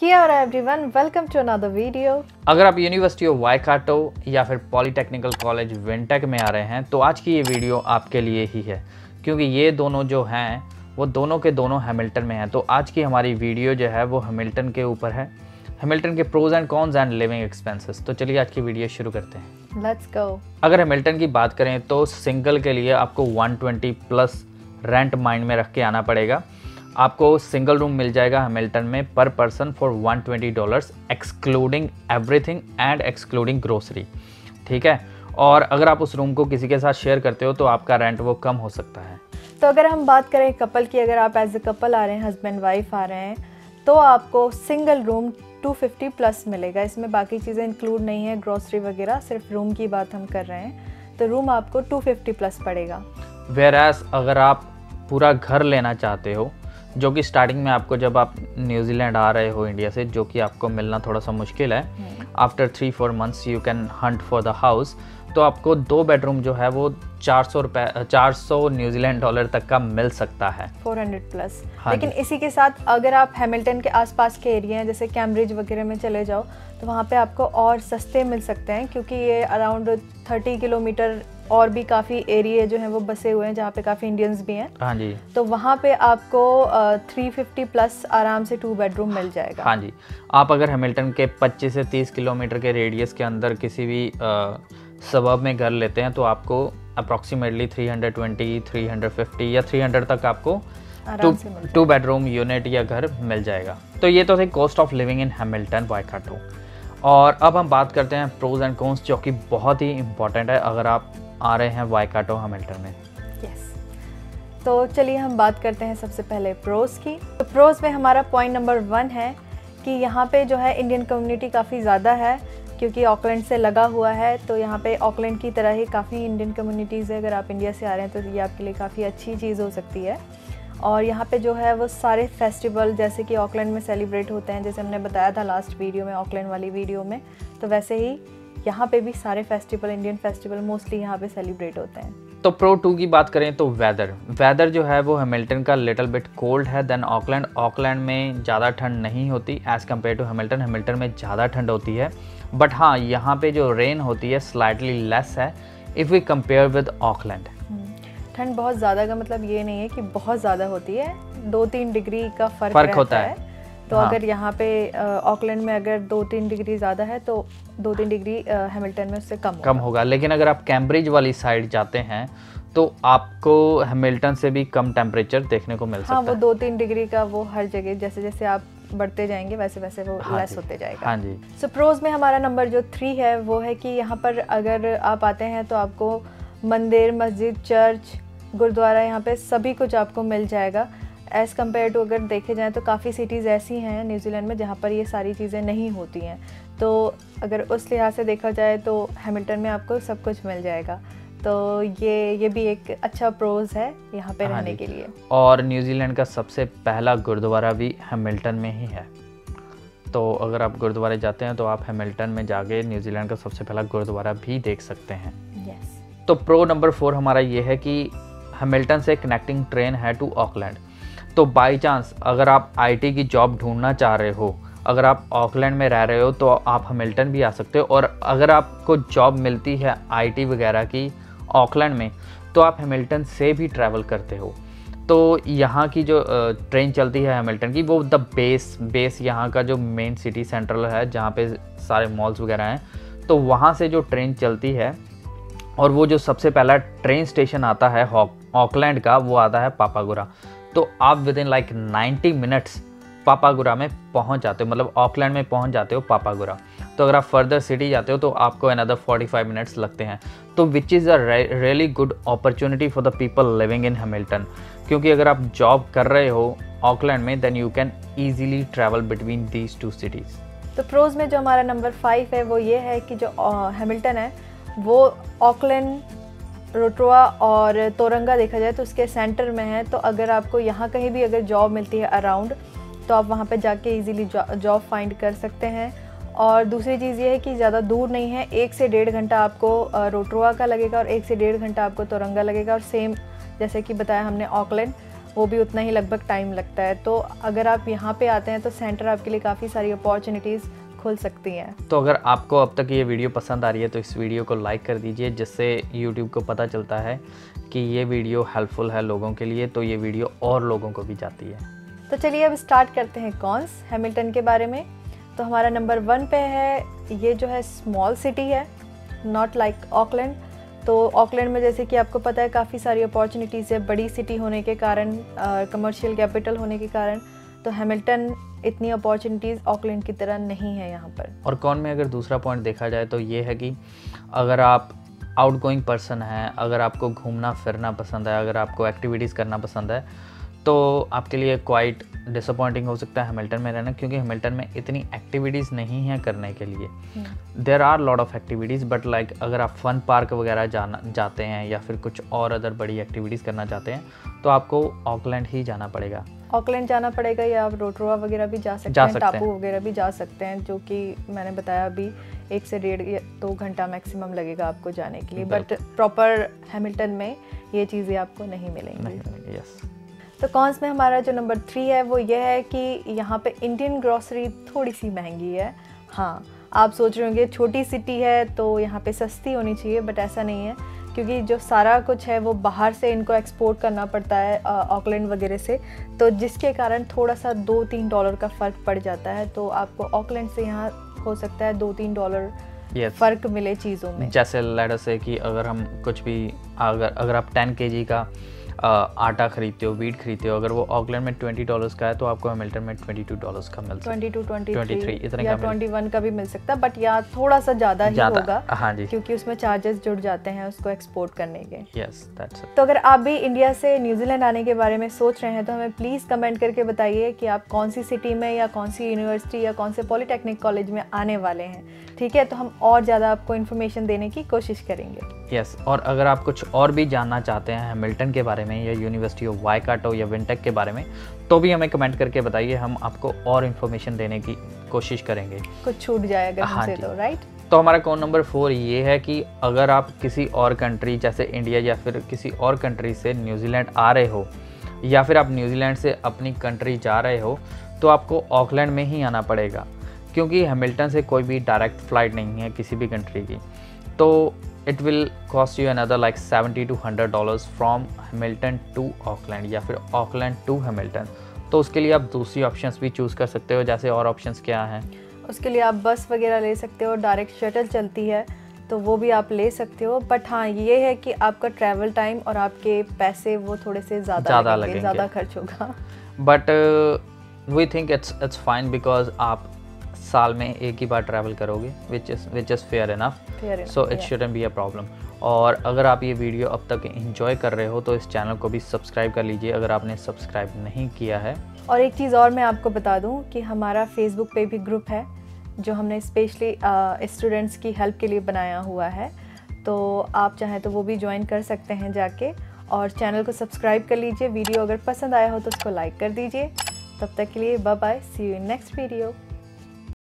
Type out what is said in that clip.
किया और everyone welcome to another video अगर आप यूनिवर्सिटी ऑफ़ वाईकाटो या फिर पॉलीटेक्निकल कॉलेज विंटेक में आ रहे हैं तो आज की ये वीडियो आपके लिए ही है। क्योंकि ये दोनों जो हैं वो दोनों के दोनों हैमिल्टन में हैं। तो आज की हमारी वीडियो जो है वो हैमिल्टन के ऊपर है। हैमिल्टन के pros and cons and living expenses तो चलिए आज की वीडियो शुरू करते हैं। लेट्स गो अगर हैमिल्टन की बात करें तो सिंगल के लिए आपको 120 प्लस रेंट माइंड में रख के आना पड़ेगा। आपको सिंगल रूम मिल जाएगा हेमिल्टन में per person for 120 twenty dollars excluding everything and excluding grocery ठीक है? और अगर आप उस रूम को किसी के साथ शेयर करते हो तो आपका रेंट वो कम हो सकता है। तो अगर हम बात करें कपल की अगर आप एज ए कपल आ रहे हैं हस्बैंड वाइफ आ रहे हैं तो आपको सिंगल रूम 250 प्लस मिलेगा। इसमें बाकी चीज़ें इंक्लूड नहीं है ग्रोसरी वगैरह सिर्फ़ रूम की बात हम कर रहे हैं। तो रूम आपको 250 प्लस पड़ेगा। वेर अगर आप पूरा घर लेना चाहते हो जो कि स्टार्टिंग में आपको जब आप न्यूजीलैंड आ रहे हो इंडिया से जो कि आपको मिलना थोड़ा सा मुश्किल है। After three four months you can hunt for the house तो आपको दो बेडरूम जो है वो चार सौ रुपये चार सौ न्यूजीलैंड डॉलर तक का मिल सकता है। 400 प्लस हाँ लेकिन इसी के साथ अगर आप हैमिल्टन के आसपास के एरिया हैं जैसे कैम्ब्रिज वगैरह में चले जाओ तो वहाँ पे आपको और सस्ते मिल सकते हैं क्योंकि ये अराउंड 30 किलोमीटर और भी काफ़ी एरिया जो हैं वो बसे हुए हैं जहाँ पे काफ़ी इंडियंस भी हैं। हाँ जी। तो वहाँ पे आपको थ्री फिफ्टी प्लस आराम से टू बेडरूम मिल जाएगा। हाँ जी। आप अगर हैमिल्टन के 25 से 30 किलोमीटर के रेडियस के अंदर किसी भी सबब में घर लेते हैं तो आपको अप्रॉक्सीमेटली 320, 350 या 300 तक आपको टू टू बेडरूम यूनिट या घर मिल जाएगा। तो ये तो थे cost of living in Hamilton Waikato और अब हम बात करते हैं प्रोज एंड कॉन्स जो कि बहुत ही इंपॉर्टेंट है। अगर आप आ रहे हैं वाइकाटो हैमिल्टन में। Yes. तो चलिए हम बात करते हैं सबसे पहले प्रोज की। तो प्रोज में हमारा पॉइंट नंबर वन है कि यहाँ पे जो है इंडियन कम्युनिटी काफ़ी ज़्यादा है, क्योंकि ऑकलैंड से लगा हुआ है तो यहाँ पे ऑकलैंड की तरह ही काफ़ी इंडियन कम्युनिटीज़ है। अगर आप इंडिया से आ रहे हैं तो ये आपके लिए काफ़ी अच्छी चीज़ हो सकती है। और यहाँ पे जो है वो सारे फेस्टिवल जैसे कि ऑकलैंड में सेलिब्रेट होते हैं, जैसे हमने बताया था लास्ट वीडियो में ऑकलैंड वाली वीडियो में तो वैसे ही यहाँ पे भी सारे फेस्टिवल इंडियन फेस्टिवल मोस्टली यहाँ पे सेलिब्रेट होते हैं। तो प्रो टू की बात करें तो वेदर वेदर जो है वो हैमिल्टन का लिटिल बिट कोल्ड है देन ऑकलैंड ऑकलैंड में ज़्यादा ठंड नहीं होती as compare to Hamilton Hamilton में ज़्यादा ठंड होती है। बट हाँ यहाँ पे जो रेन होती है स्लाइटली लेस है if we compare with Auckland ठंड बहुत ज़्यादा का मतलब ये नहीं है कि बहुत ज़्यादा होती है दो तीन डिग्री का फ़र्क फ़र्क होता है, है। तो हाँ. अगर यहाँ पे ऑकलैंड में अगर दो तीन डिग्री ज़्यादा है तो दो तीन डिग्री हैमिल्टन में उससे कम कम होगा। लेकिन अगर आप कैम्ब्रिज वाली साइड जाते हैं तो आपको हैमिल्टन से भी कम टेम्परेचर देखने को मिल हाँ, सकता हाँ। वो दो तीन डिग्री का वो हर जगह जैसे जैसे आप बढ़ते जाएँगे वैसे वैसे वो हाँ लेस होते जाएगा। हाँ जी। सो so, प्रोज में हमारा नंबर जो थ्री है वो है कि यहाँ पर अगर आप आते हैं तो आपको मंदिर मस्जिद चर्च गुरुद्वारा यहाँ पे सभी कुछ आपको मिल जाएगा। एज़ कंपेयर टू अगर देखे जाएँ तो काफ़ी सिटीज़ ऐसी हैं न्यूजीलैंड में जहाँ पर ये सारी चीज़ें नहीं होती हैं। तो अगर उस लिहाज से देखा जाए तो हैमिल्टन में आपको सब कुछ मिल जाएगा। तो ये ये भी एक अच्छा प्रोज है यहाँ पे हाँ रहने के लिए। और न्यूजीलैंड का सबसे पहला गुरुद्वारा भी हैमिल्टन में ही है। तो अगर आप गुरुद्वारे जाते हैं तो आप हैमिल्टन में जाके न्यूजीलैंड का सबसे पहला गुरुद्वारा भी देख सकते हैं। Yes. तो प्रो नंबर फोर हमारा ये है कि हैमिल्टन से कनेक्टिंग ट्रेन है टू ऑकलैंड तो बाई चांस अगर आप आईटी की जॉब ढूंढना चाह रहे हो, अगर आप ऑकलैंड में रह रहे हो तो आप हमिल्टन भी आ सकते हो और अगर आपको जॉब मिलती है आईटी वगैरह की ऑकलैंड में तो आप हैमिल्टन से भी ट्रैवल करते हो। तो यहाँ की जो ट्रेन चलती है हैमिल्टन की, वो द बेस बेस यहाँ का जो मेन सिटी सेंट्रल है, जहाँ पे सारे मॉल्स वगैरह हैं तो वहाँ से जो ट्रेन चलती है और वो जो सबसे पहला ट्रेन स्टेशन आता है ऑकलैंड का, वो आता है पापागुरा। तो आप within like 90 minutes Papakura में पहुँच जाते हो मतलब ऑकलैंड में पहुँच जाते हो पापागुरा। तो अगर आप फर्दर सिटी जाते हो तो आपको अनदर 45 मिनट्स लगते हैं। तो which is a really good opportunity for the people living in Hamilton क्योंकि अगर आप जॉब कर रहे हो ऑकलैंड में then you can easily travel between these two cities तो प्रोज में जो हमारा नंबर फाइव है, वो ये है कि जो हैमिल्टन है, वो ऑकलैंड रोटोआ और तोरंगा देखा जाए तो उसके सेंटर में है। तो अगर आपको यहाँ कहीं भी अगर जॉब मिलती है अराउंड तो आप वहाँ पे जाके इजीली जॉब फाइंड कर सकते हैं। और दूसरी चीज़ ये है कि ज़्यादा दूर नहीं है। एक से डेढ़ घंटा आपको रोटोआ का लगेगा और एक से डेढ़ घंटा आपको तोरंगा लगेगा। और सेम जैसे कि बताया हमने ऑकलैंड वो भी उतना ही लगभग टाइम लगता है। तो अगर आप यहाँ पे आते हैं तो सेंटर आपके लिए काफ़ी सारी अपॉर्चुनिटीज़ खुल सकती हैं। तो अगर आपको अब तक ये वीडियो पसंद आ रही है तो इस वीडियो को लाइक कर दीजिए जिससे यूट्यूब को पता चलता है कि ये वीडियो हेल्पफुल है लोगों के लिए तो ये वीडियो और लोगों को भी जाती है। तो चलिए अब स्टार्ट करते हैं कॉन्स हैमिल्टन के बारे में। तो हमारा नंबर वन पे है ये जो है स्मॉल सिटी है नॉट लाइक ऑकलैंड। तो ऑकलैंड में जैसे कि आपको पता है काफ़ी सारी अपॉर्चुनिटीज़ है बड़ी सिटी होने के कारण कमर्शियल कैपिटल होने के कारण। तो हैमिल्टन इतनी अपॉर्चुनिटीज़ ऑकलैंड की तरह नहीं है यहाँ पर। और कौन में अगर दूसरा पॉइंट देखा जाए तो ये है कि अगर आप आउट गोइंग पर्सन हैं अगर आपको घूमना फिरना पसंद है अगर आपको एक्टिविटीज़ करना पसंद है तो आपके लिए क्वाइट डिसअपॉइंटिंग हो सकता है हेमिल्टन में रहना क्योंकि हेमिल्टन में इतनी एक्टिविटीज़ नहीं हैं करने के लिए। There are lot of activities but like अगर आप फन पार्क वगैरह जाना जाते हैं या फिर कुछ और अदर बड़ी एक्टिविटीज़ करना चाहते हैं तो आपको ऑकलैंड ही जाना पड़ेगा। ऑकलैंड जाना पड़ेगा या आप रोटरोवा वगैरह भी जा सकते जा हैं टापू वगैरह भी जा सकते हैं जो कि मैंने बताया अभी एक से डेढ़ या दो घंटा मैक्सिमम लगेगा आपको जाने के लिए बट प्रॉपर हैमिल्टन में ये चीज़ें आपको नहीं मिलेंगी। नहीं यस तो कॉन्स में हमारा जो नंबर थ्री है वो ये है कि यहाँ पे इंडियन ग्रॉसरी थोड़ी सी महँगी है। हाँ आप सोच रहे होंगे छोटी सिटी है तो यहाँ पे सस्ती होनी चाहिए बट ऐसा नहीं है। क्योंकि जो सारा कुछ है वो बाहर से इनको एक्सपोर्ट करना पड़ता है ऑकलैंड वगैरह से। तो जिसके कारण थोड़ा सा दो तीन डॉलर का फ़र्क पड़ जाता है। तो आपको ऑकलैंड से यहाँ हो सकता है दो तीन डॉलर yes. फ़र्क मिले चीज़ों में। जैसे लेटर से कि अगर हम कुछ भी अगर अगर आप टेन के का आटा खरीदते हो वीट खरीदते हो अगर वो ऑकलैंड में ट्वेंटी डॉलर्स का है तो आपको हेमिल्टन में ट्वेंटी टू डॉलर्स का मिल सकता ट्वेंटी टू ट्वेंटी 23 इतने का ट्वेंटी वन का भी मिल सकता है बट यहाँ थोड़ा सा ज़्यादा ही होगा हाँ जी। क्योंकि उसमें चार्जेस जुड़ जाते हैं उसको एक्सपोर्ट करने के। यस दैट्स तो अगर आप भी इंडिया से न्यूजीलैंड आने के बारे में सोच रहे हैं तो हमें प्लीज़ कमेंट करके बताइए कि आप कौन सी सिटी में या कौन सी यूनिवर्सिटी या कौन से पॉलिटेक्निक कॉलेज में आने वाले हैं। ठीक है तो हम और ज़्यादा आपको इन्फॉर्मेशन देने की कोशिश करेंगे। यस yes, और अगर आप कुछ और भी जानना चाहते हैं हैमिल्टन के बारे में या यूनिवर्सिटी ऑफ़ वाईकाटो या विंटेक के बारे में तो भी हमें कमेंट करके बताइए हम आपको और इन्फॉर्मेशन देने की कोशिश करेंगे। कुछ छूट जाएगा हाँ तो राइट तो हमारा कौन नंबर फोर ये है कि अगर आप किसी और कंट्री जैसे इंडिया या फिर किसी और कंट्री से न्यूजीलैंड आ रहे हो या फिर आप न्यूजीलैंड से अपनी कंट्री जा रहे हो तो आपको ऑकलैंड में ही आना पड़ेगा क्योंकि हैमिल्टन से कोई भी डायरेक्ट फ़्लाइट नहीं है किसी भी कंट्री की। तो it will cost you another like seventy to hundred dollars from Hamilton to Auckland या फिर ऑकलैंड टू हैमिल्टन तो उसके लिए आप दूसरी ऑप्शंस भी चूज़ कर सकते हो जैसे और ऑप्शंस क्या हैं? उसके लिए आप बस वगैरह ले सकते हो डायरेक्ट शटल चलती है तो वो भी आप ले सकते हो। बट हाँ ये है कि आपका ट्रैवल टाइम और आपके पैसे वो थोड़े से ज़्यादा। ज़्यादा खर्च होगा। But we think it's it's fine because आप साल में एक ही बार ट्रैवल करोगे which is which is fair enough so it. Shouldn't be a problem और अगर आप ये वीडियो अब तक इंजॉय कर रहे हो तो इस चैनल को भी सब्सक्राइब कर लीजिए अगर आपने सब्सक्राइब नहीं किया है। और एक चीज़ और मैं आपको बता दूँ कि हमारा फेसबुक पे भी ग्रुप है जो हमने स्पेशली स्टूडेंट्स की हेल्प के लिए बनाया हुआ है। तो आप चाहें तो वो भी ज्वाइन कर सकते हैं जाके। और चैनल को सब्सक्राइब कर लीजिए। वीडियो अगर पसंद आया हो तो उसको लाइक कर दीजिए। तब तक के लिए bye bye see you in next video